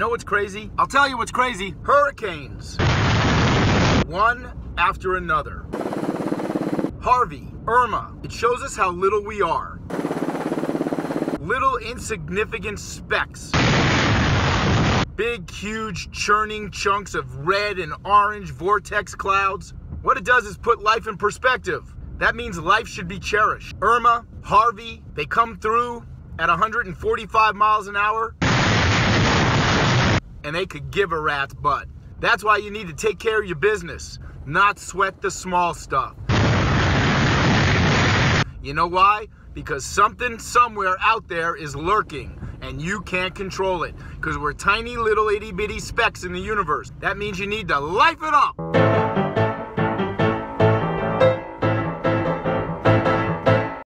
know what's crazy? I'll tell you what's crazy. Hurricanes. One after another. Harvey, Irma. It shows us how little we are. Little insignificant specks. Big, huge, churning chunks of red and orange vortex clouds. What it does is put life in perspective. That means life should be cherished. Irma, Harvey, they come through at 145 miles an hour and they could give a rat's butt. That's why you need to take care of your business, not sweat the small stuff. You know why? Because something somewhere out there is lurking and you can't control it because we're tiny little itty bitty specks in the universe. That means you need to life it up.